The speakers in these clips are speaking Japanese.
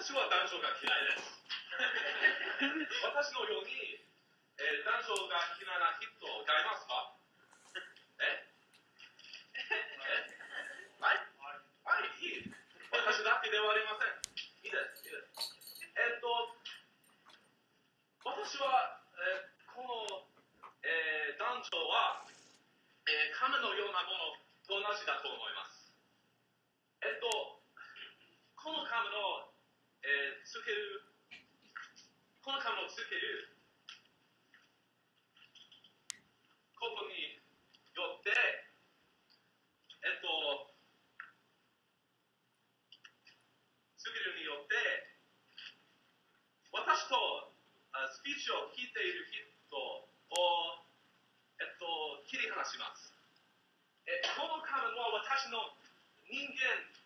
私は男女が嫌いです。私のように、えー男女が嫌いな人がいますか？え？え？はい？はい、いい。私だけではありません。いいです、いいです。えっと、私は、えーこの、えー男女は、えー亀のようなものと同じだと思います。えっと、この亀の、えーつける、この亀をつけることによって、えっと、つけるによって、私とスピーチを聞いている人を、えっと、切り離します。えこの亀は私の人間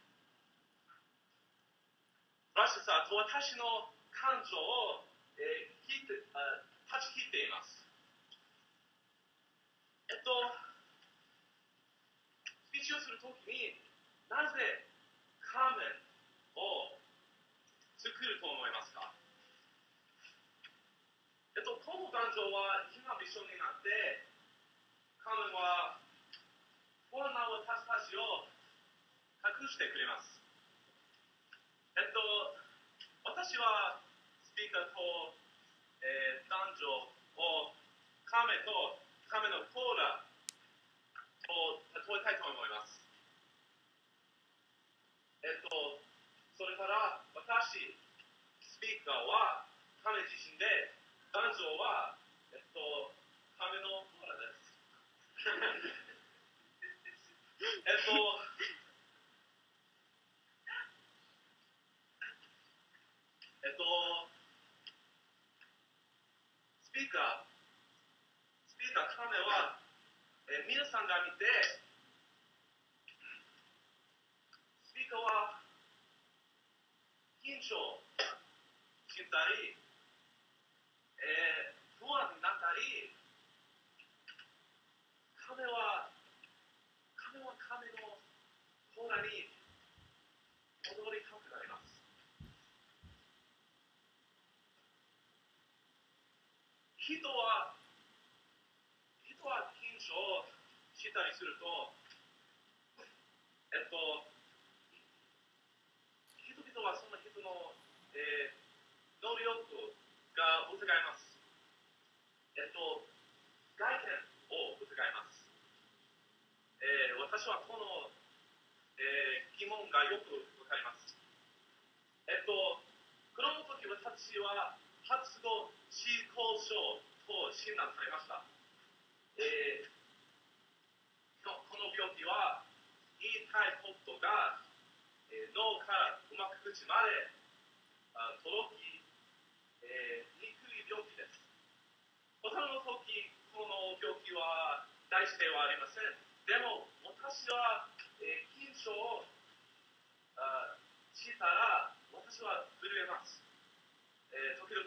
らしさ私の感情を、えー聞いてあ断ち切っています。えっと、スピーチをするときになぜ仮面を作ると思いますか？えっと、この男女は今一緒になって仮面は不安な私たちを隠してくれます。えっと、私はスピーカーと、えー男女を亀と亀のコーラと例えたいと思います。えっと、それから私、スピーカーは亀自身で、男女は、えっと、亀のコーラです。えっと、えっと、スピーカー、スピーカー、カメは、え皆さんが見て、スピーカーは、緊張したり、えー不安になったり、カメは、カメはカメのコーラに戻りたくなります。人は、人は緊張したりすると、えっと、人々はその人の、えー能力が疑います。えっと、外見を疑います。えー私はこの、えー疑問がよくわかります。えっと、この時私は発語思考症と診断されました。えーここの病気は言いたいことが、えー脳からうまく口まであ届き、えーにくい病気です。他の時、この病気は大してはありません。でも、私は、えー緊張あしたら、私は震えます。えー時々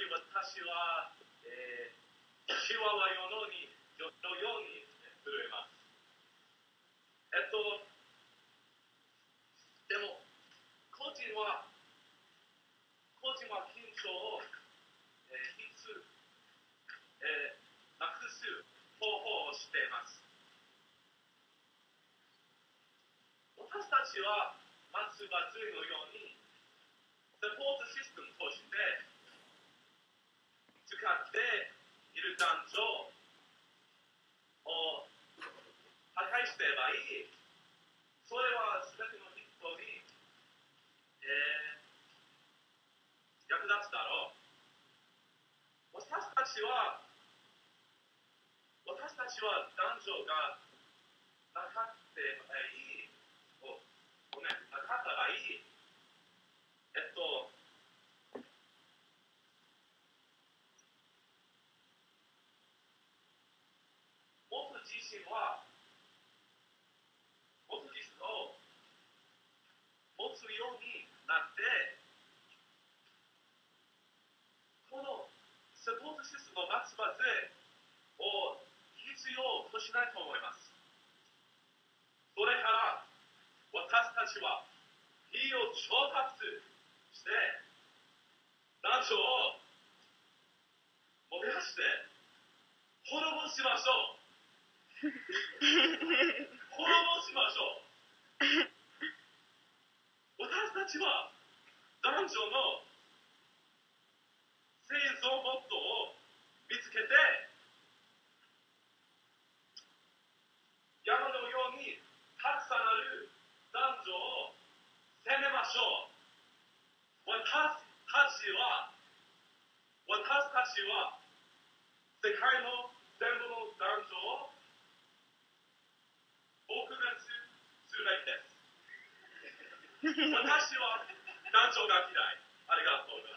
私は、えー、チワワのように、のように震えます。えっと、でも、個人は、個人は緊張を、えー、いつ、えー、なくす方法をしています。私たちは、松葉杖のように、サポートシステムとして、使っている男女を破壊してればいい。それは全ての人に、えー役立つだろう。私たちは、私たちは男女がなかっていい。ごめん、なかったらいい。えっと、自身は僕自身を持つようになってこのサポートシステムの松葉でを必要としないと思いますそれから私たちは火を調達して男女を燃やして滅ぼしましょう滅ぼしましょう私たちは男女の生存モットを見つけて山のようにたくさんある男女を責めましょう私たちは私たちは世界の全部の男女を私は団長が嫌い。ありがとうございます。